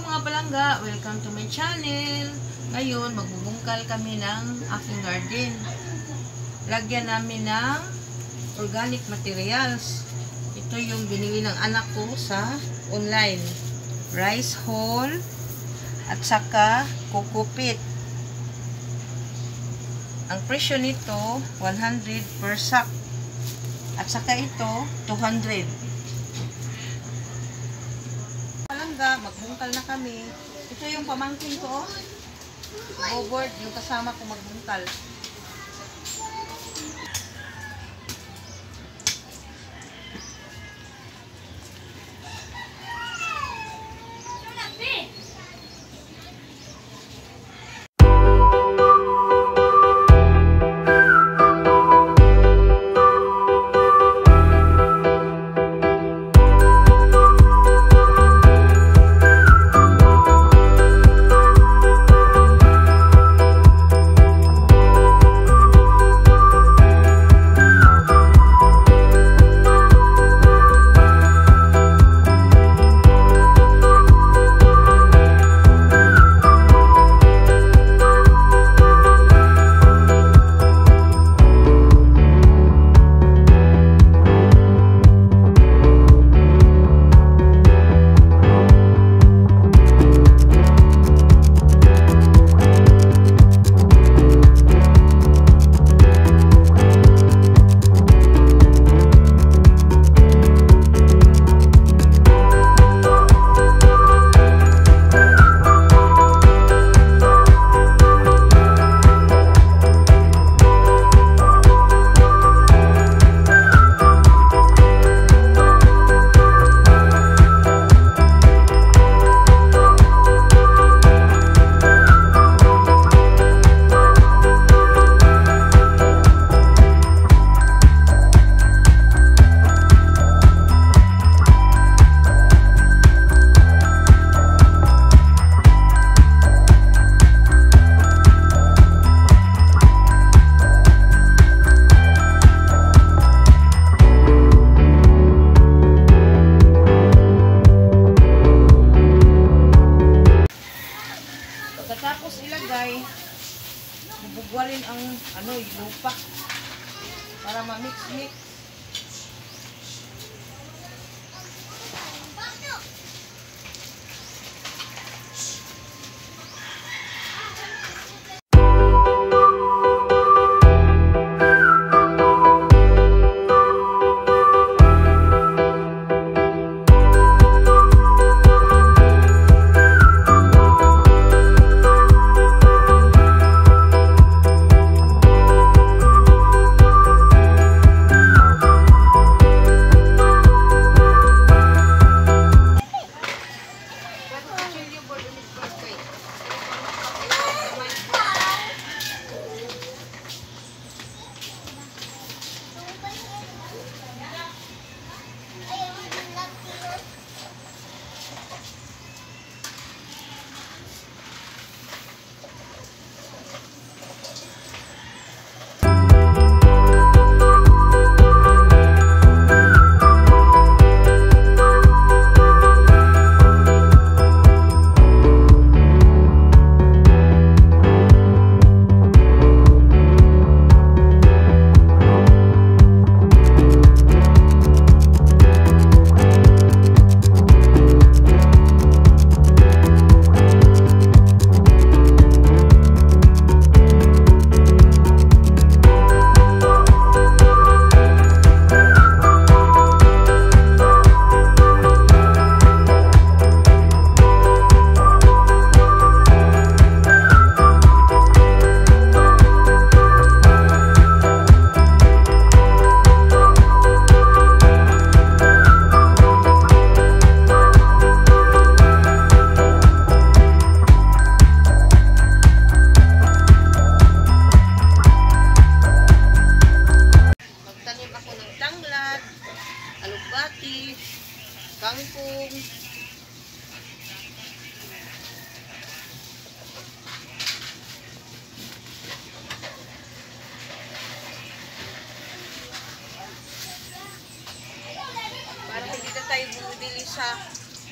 mga palangga, welcome to my channel. Ngayon, magbubungkal kami ng aking garden. Lagyan namin ng organic materials. Ito yung binili ng anak ko sa online. Rice hull at saka kukupit. Ang presyo nito, 100 per sack. At saka ito, 200 palangga, magbungkal na kami. Ito yung pamangkin ko. Boboard, yung kasama ko magbungkal.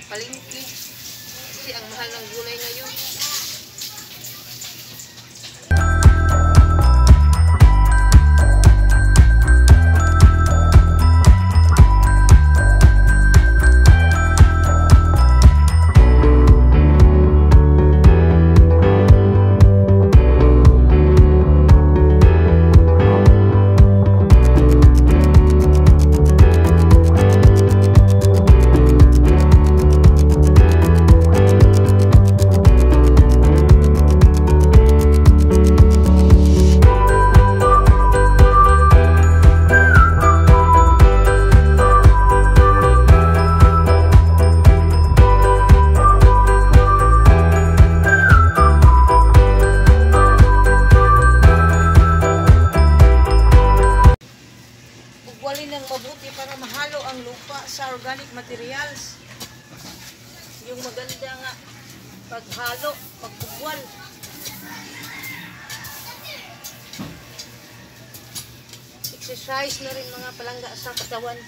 Palengke. kasi ang mahal ng gulay ngayon. Paghalo, pagugwal. Exercise na rin mga palangga sa katawan.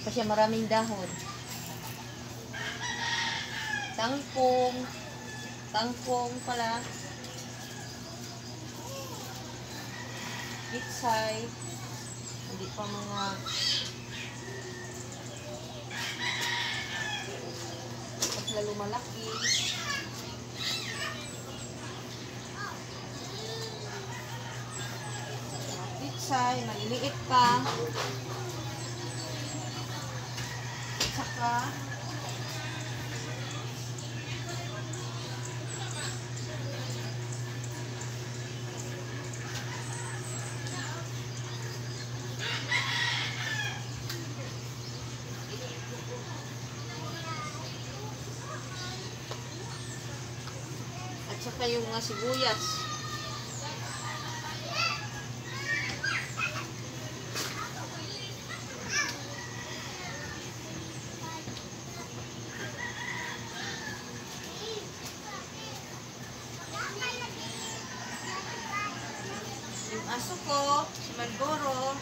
Pa siya maraming dahon. Tangkong. Tangkong pala. Pitsay. Hindi pa mga mas lalo malaki. Mga pitsay, maliliit pa. Saka, at saka yung mga sibuyas. Ko, si Malboro,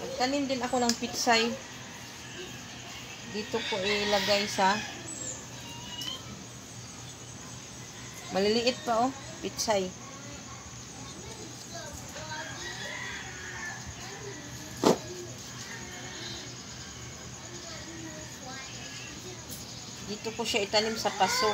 Magtanim din ako ng pitsay. Dito ko ilagay sa maliliit pa oh, pitsay. Dito ko siya itanim sa paso.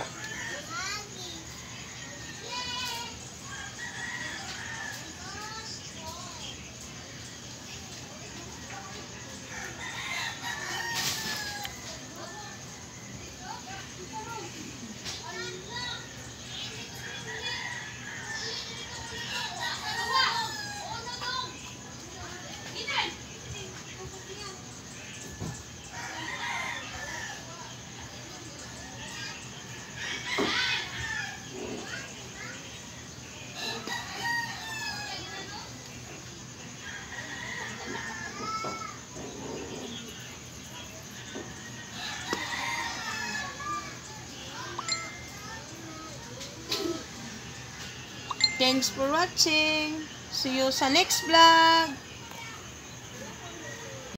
Thanks for watching. See you sa next vlog.